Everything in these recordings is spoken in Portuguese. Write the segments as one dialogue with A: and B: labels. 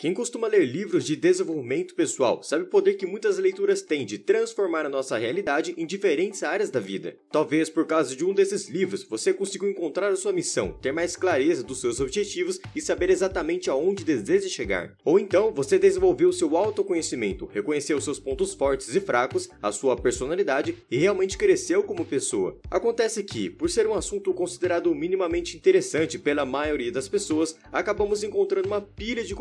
A: Quem costuma ler livros de desenvolvimento pessoal sabe o poder que muitas leituras têm de transformar a nossa realidade em diferentes áreas da vida. Talvez por causa de um desses livros você consiga encontrar a sua missão, ter mais clareza dos seus objetivos e saber exatamente aonde deseja chegar. Ou então você desenvolveu seu autoconhecimento, reconheceu seus pontos fortes e fracos, a sua personalidade e realmente cresceu como pessoa. Acontece que, por ser um assunto considerado minimamente interessante pela maioria das pessoas, acabamos encontrando uma pilha de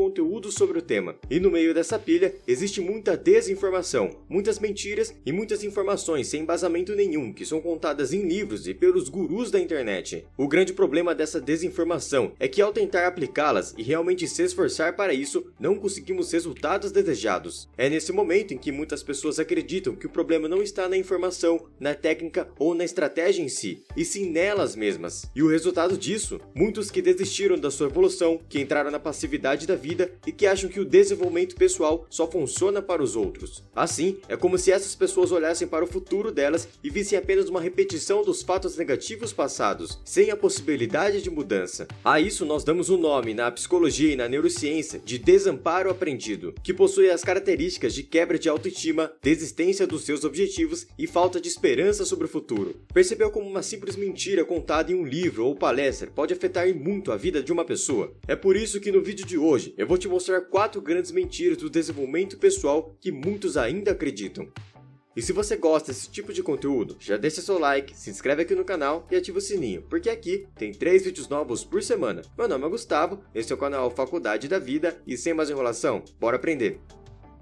A: sobre o tema. E no meio dessa pilha existe muita desinformação, muitas mentiras e muitas informações sem embasamento nenhum que são contadas em livros e pelos gurus da internet. O grande problema dessa desinformação é que ao tentar aplicá-las e realmente se esforçar para isso, não conseguimos resultados desejados. É nesse momento em que muitas pessoas acreditam que o problema não está na informação, na técnica ou na estratégia em si, e sim nelas mesmas. E o resultado disso? Muitos que desistiram da sua evolução, que entraram na passividade da vida e que acham que o desenvolvimento pessoal só funciona para os outros. Assim, é como se essas pessoas olhassem para o futuro delas e vissem apenas uma repetição dos fatos negativos passados, sem a possibilidade de mudança. A isso nós damos o um nome na psicologia e na neurociência de desamparo aprendido, que possui as características de quebra de autoestima, desistência dos seus objetivos e falta de esperança sobre o futuro. Percebeu como uma simples mentira contada em um livro ou palestra pode afetar muito a vida de uma pessoa? É por isso que no vídeo de hoje eu vou te mostrar mostrar quatro grandes mentiras do desenvolvimento pessoal que muitos ainda acreditam. E se você gosta desse tipo de conteúdo, já deixa seu like, se inscreve aqui no canal e ativa o sininho, porque aqui tem 3 vídeos novos por semana. Meu nome é Gustavo, esse é o canal Faculdade da Vida e sem mais enrolação, bora aprender!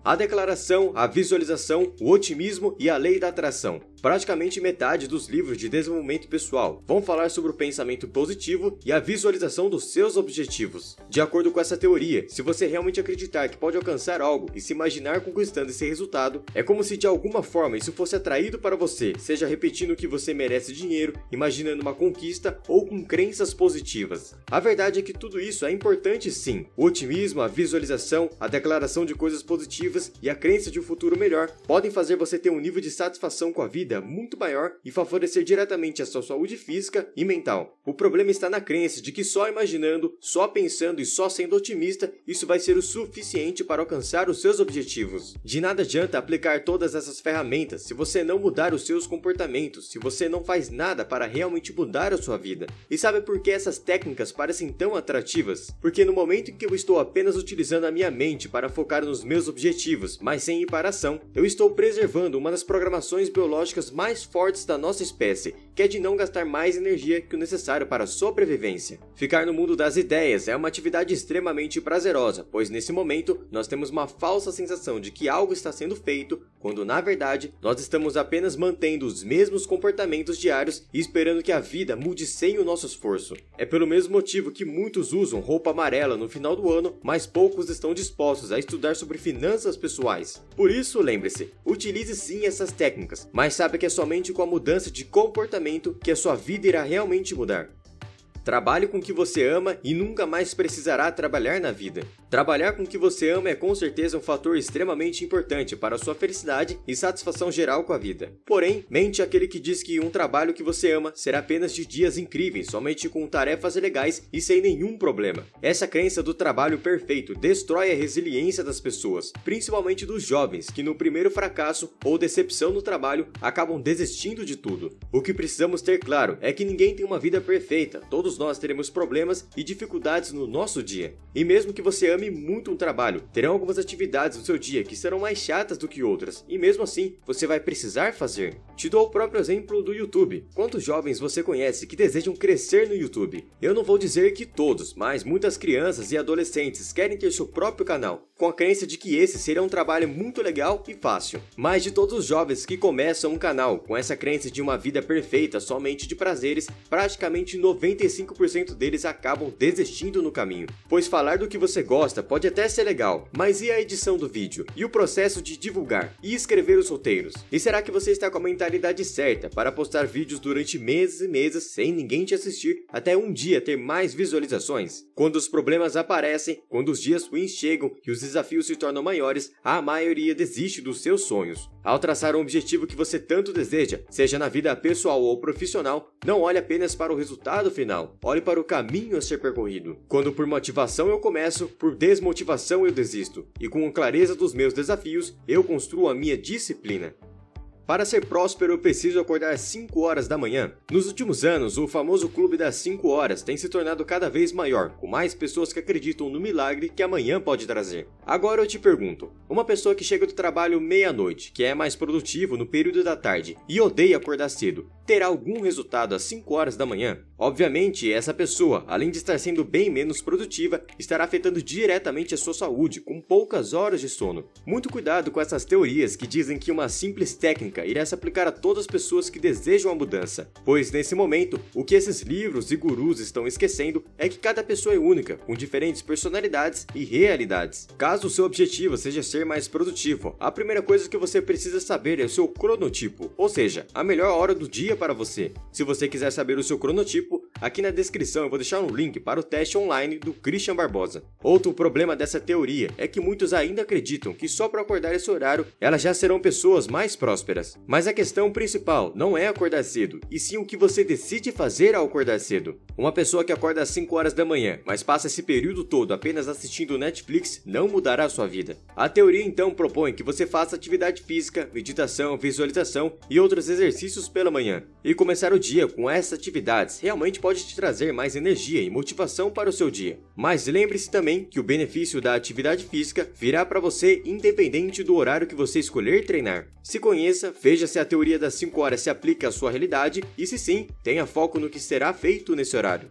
A: A declaração, a visualização, o otimismo e a lei da atração. Praticamente metade dos livros de desenvolvimento pessoal vão falar sobre o pensamento positivo e a visualização dos seus objetivos. De acordo com essa teoria, se você realmente acreditar que pode alcançar algo e se imaginar conquistando esse resultado, é como se de alguma forma isso fosse atraído para você, seja repetindo que você merece dinheiro, imaginando uma conquista ou com crenças positivas. A verdade é que tudo isso é importante sim. O otimismo, a visualização, a declaração de coisas positivas e a crença de um futuro melhor podem fazer você ter um nível de satisfação com a vida vida muito maior e favorecer diretamente a sua saúde física e mental. O problema está na crença de que só imaginando, só pensando e só sendo otimista, isso vai ser o suficiente para alcançar os seus objetivos. De nada adianta aplicar todas essas ferramentas se você não mudar os seus comportamentos, se você não faz nada para realmente mudar a sua vida. E sabe por que essas técnicas parecem tão atrativas? Porque no momento em que eu estou apenas utilizando a minha mente para focar nos meus objetivos, mas sem ir para ação, eu estou preservando uma das programações biológicas características mais fortes da nossa espécie, que é de não gastar mais energia que o necessário para a sobrevivência. Ficar no mundo das ideias é uma atividade extremamente prazerosa, pois nesse momento nós temos uma falsa sensação de que algo está sendo feito, quando na verdade nós estamos apenas mantendo os mesmos comportamentos diários e esperando que a vida mude sem o nosso esforço. É pelo mesmo motivo que muitos usam roupa amarela no final do ano, mas poucos estão dispostos a estudar sobre finanças pessoais. Por isso, lembre-se, utilize sim essas técnicas, mas saiba que é somente com a mudança de comportamento que a sua vida irá realmente mudar. Trabalhe com o que você ama e nunca mais precisará trabalhar na vida. Trabalhar com o que você ama é com certeza um fator extremamente importante para a sua felicidade e satisfação geral com a vida. Porém, mente aquele que diz que um trabalho que você ama será apenas de dias incríveis, somente com tarefas legais e sem nenhum problema. Essa crença do trabalho perfeito destrói a resiliência das pessoas, principalmente dos jovens, que no primeiro fracasso ou decepção no trabalho acabam desistindo de tudo. O que precisamos ter claro é que ninguém tem uma vida perfeita, todos nós teremos problemas e dificuldades no nosso dia. E mesmo que você ame muito um trabalho, terão algumas atividades no seu dia que serão mais chatas do que outras, e mesmo assim você vai precisar fazer. Te dou o próprio exemplo do YouTube. Quantos jovens você conhece que desejam crescer no YouTube? Eu não vou dizer que todos, mas muitas crianças e adolescentes querem ter seu próprio canal, com a crença de que esse será um trabalho muito legal e fácil. Mas de todos os jovens que começam um canal com essa crença de uma vida perfeita somente de prazeres, praticamente 95 95% deles acabam desistindo no caminho. Pois falar do que você gosta pode até ser legal, mas e a edição do vídeo? E o processo de divulgar e escrever os roteiros? E será que você está com a mentalidade certa para postar vídeos durante meses e meses sem ninguém te assistir até um dia ter mais visualizações? Quando os problemas aparecem, quando os dias ruins chegam e os desafios se tornam maiores, a maioria desiste dos seus sonhos. Ao traçar um objetivo que você tanto deseja, seja na vida pessoal ou profissional, não olhe apenas para o resultado final, olhe para o caminho a ser percorrido. Quando por motivação eu começo, por desmotivação eu desisto, e com a clareza dos meus desafios, eu construo a minha disciplina. Para ser próspero, eu preciso acordar às 5 horas da manhã. Nos últimos anos, o famoso clube das 5 horas tem se tornado cada vez maior, com mais pessoas que acreditam no milagre que amanhã pode trazer. Agora eu te pergunto: uma pessoa que chega do trabalho meia-noite, que é mais produtivo no período da tarde e odeia acordar cedo, terá algum resultado às 5 horas da manhã? Obviamente, essa pessoa, além de estar sendo bem menos produtiva, estará afetando diretamente a sua saúde com poucas horas de sono. Muito cuidado com essas teorias que dizem que uma simples técnica irá se aplicar a todas as pessoas que desejam a mudança, pois nesse momento, o que esses livros e gurus estão esquecendo é que cada pessoa é única, com diferentes personalidades e realidades. Caso o seu objetivo seja ser mais produtivo, a primeira coisa que você precisa saber é o seu cronotipo, ou seja, a melhor hora do dia para você. Se você quiser saber o seu cronotipo, Aqui na descrição eu vou deixar um link para o teste online do Christian Barbosa. Outro problema dessa teoria é que muitos ainda acreditam que só por acordar esse horário elas já serão pessoas mais prósperas. Mas a questão principal não é acordar cedo, e sim o que você decide fazer ao acordar cedo. Uma pessoa que acorda às 5 horas da manhã, mas passa esse período todo apenas assistindo Netflix, não mudará a sua vida. A teoria então propõe que você faça atividade física, meditação, visualização e outros exercícios pela manhã, e começar o dia com essas atividades realmente pode te trazer mais energia e motivação para o seu dia. Mas lembre-se também que o benefício da atividade física virá para você independente do horário que você escolher treinar. Se conheça, veja se a teoria das 5 horas se aplica à sua realidade e se sim, tenha foco no que será feito nesse horário.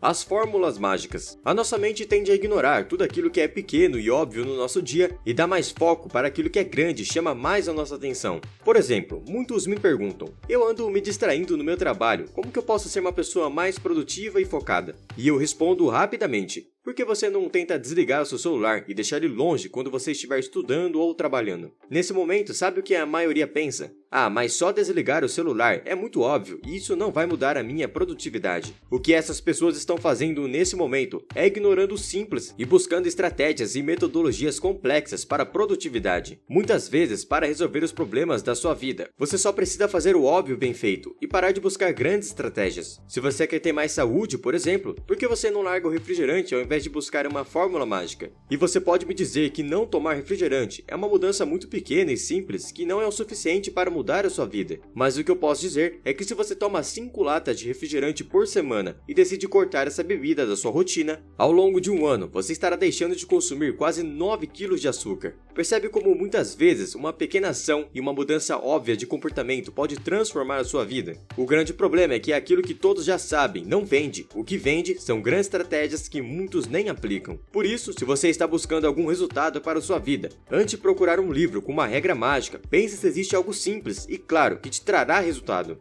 A: As fórmulas mágicas. A nossa mente tende a ignorar tudo aquilo que é pequeno e óbvio no nosso dia e dá mais foco para aquilo que é grande e chama mais a nossa atenção. Por exemplo, muitos me perguntam: eu ando me distraindo no meu trabalho, como que eu posso ser uma pessoa mais produtiva e focada? E eu respondo rapidamente: por que você não tenta desligar o seu celular e deixar ele longe quando você estiver estudando ou trabalhando? Nesse momento, sabe o que a maioria pensa? Ah, mas só desligar o celular é muito óbvio e isso não vai mudar a minha produtividade. O que essas pessoas estão fazendo nesse momento é ignorando o simples e buscando estratégias e metodologias complexas para produtividade. Muitas vezes, para resolver os problemas da sua vida, você só precisa fazer o óbvio bem feito e parar de buscar grandes estratégias. Se você quer ter mais saúde, por exemplo, por que você não larga o refrigerante ao invés invés de buscar uma fórmula mágica. E você pode me dizer que não tomar refrigerante é uma mudança muito pequena e simples que não é o suficiente para mudar a sua vida. Mas o que eu posso dizer é que se você toma 5 latas de refrigerante por semana e decide cortar essa bebida da sua rotina, ao longo de um ano você estará deixando de consumir quase 9 kg de açúcar. Percebe como muitas vezes uma pequena ação e uma mudança óbvia de comportamento pode transformar a sua vida? O grande problema é que aquilo que todos já sabem não vende. O que vende são grandes estratégias que muitos nem aplicam. Por isso, se você está buscando algum resultado para a sua vida, antes de procurar um livro com uma regra mágica, pense se existe algo simples e claro que te trará resultado.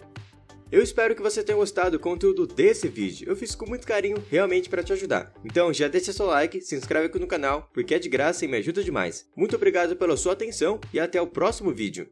A: Eu espero que você tenha gostado do conteúdo desse vídeo, eu fiz com muito carinho realmente para te ajudar. Então já deixa seu like, se inscreve aqui no canal, porque é de graça e me ajuda demais. Muito obrigado pela sua atenção e até o próximo vídeo.